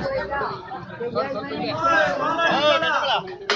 Oh, that's a lot.